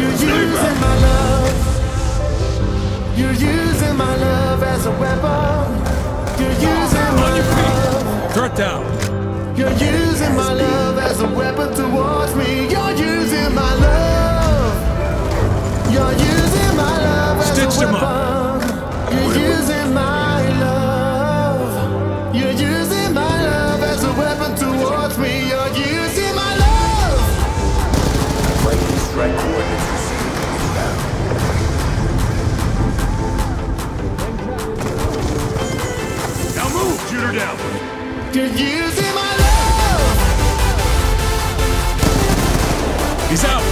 You're using my love. You're using my love as a weapon. You're using my love. Threat down. You're using You're down. My love. He's out.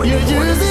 when you, you using.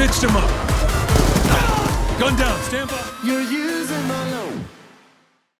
Stitched him up. Gun down, stand by. You're using my load.